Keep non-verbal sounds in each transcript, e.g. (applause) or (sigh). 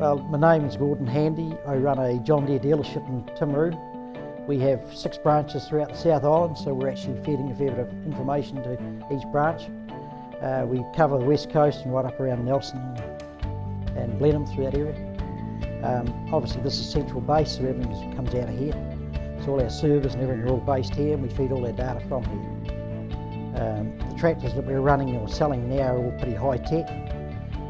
Well, my name is Gordon Handy. I run a John Deere dealership in Timaru. We have six branches throughout the South Island, so we're actually feeding a fair bit of information to each branch. Uh, we cover the west coast and right up around Nelson and Blenheim through that area. Um, obviously this is central base, so everything comes out of here. So all our servers and everything are all based here and we feed all our data from here. Um, the tractors that we're running or selling now are all pretty high tech.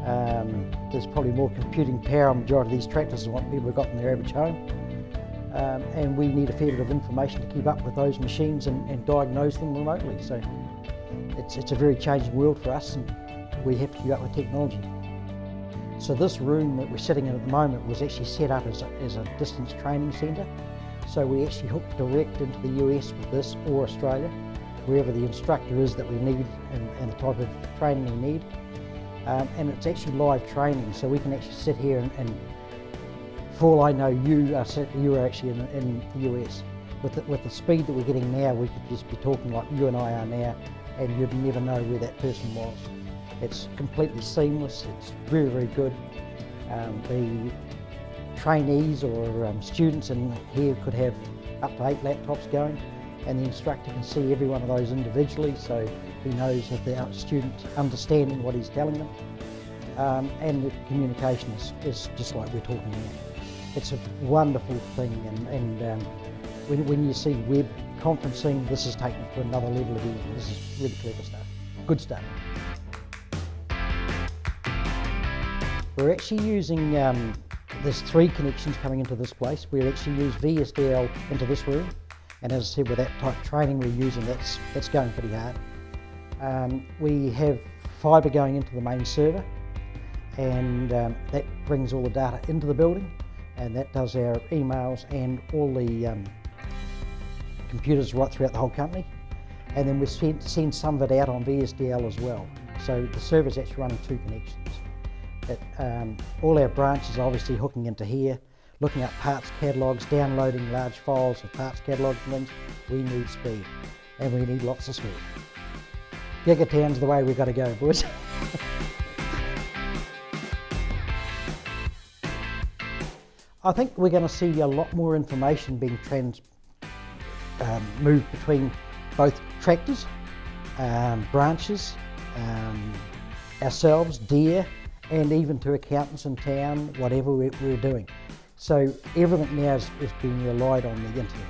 Um, there's probably more computing power on the majority of these tractors than what people have got in their average home. Um, and we need a fair bit of information to keep up with those machines and, and diagnose them remotely. So it's, it's a very changing world for us and we have to keep up with technology. So this room that we're sitting in at the moment was actually set up as a, as a distance training centre. So we actually hook direct into the US with this or Australia, wherever the instructor is that we need and, and the type of training we need. Um, and it's actually live training, so we can actually sit here and, and for all I know, you are, you are actually in, in the US. With the, with the speed that we're getting now, we could just be talking like you and I are now, and you'd never know where that person was. It's completely seamless, it's very, very good. Um, the trainees or um, students in here could have up to eight laptops going and the instructor can see every one of those individually so he knows that the student understanding what he's telling them. Um, and the communication is, is, just like we're talking now. It's a wonderful thing and, and um, when, when you see web conferencing, this is taken to another level again. This is really clever stuff, good stuff. We're actually using, um, there's three connections coming into this place. we actually use VSDL into this room. And as I said, with that type of training we're using, that's, that's going pretty hard. Um, we have fibre going into the main server and um, that brings all the data into the building and that does our emails and all the um, computers right throughout the whole company. And then we send, send some of it out on VSDL as well. So the server's actually running two connections. It, um, all our branches are obviously hooking into here looking at parts catalogues, downloading large files of parts catalogues and things, we need speed and we need lots of speed. Gigatown's the way we've got to go, boys. (laughs) I think we're going to see a lot more information being trans um, moved between both tractors, um, branches, um, ourselves, Deere, and even to accountants in town, whatever we're doing. So everything now is, is being relied on the internet.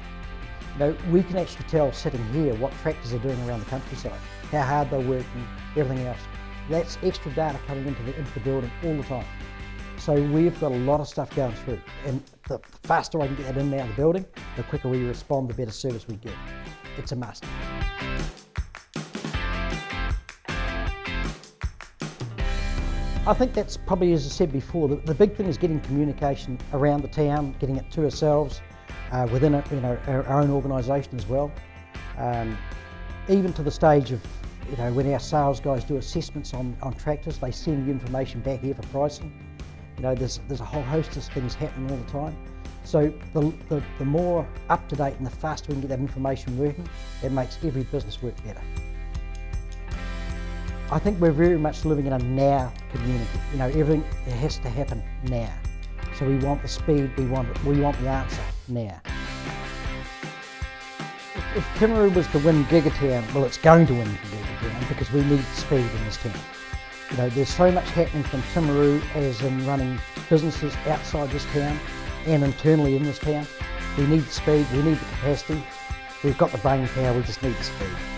Now we can actually tell sitting here what tractors are doing around the countryside, how hard they're working, everything else. That's extra data coming into the, into the building all the time. So we've got a lot of stuff going through and the faster I can get that in and out of the building, the quicker we respond, the better service we get. It's a must. I think that's probably, as I said before, the, the big thing is getting communication around the town, getting it to ourselves, uh, within a, you know, our, our own organisation as well. Um, even to the stage of, you know, when our sales guys do assessments on, on tractors, they send the information back here for pricing. You know, there's, there's a whole host of things happening all the time. So the, the, the more up to date and the faster we can get that information working, it makes every business work better. I think we're very much living in a now community. You know, everything has to happen now. So we want the speed, we want we want the answer now. If, Timaru was to win Gigatown, well it's going to win Gigatown because we need speed in this town. You know, there's so much happening from Timaru as in running businesses outside this town and internally in this town. We need speed, we need the capacity, we've got the brain power, we just need the speed.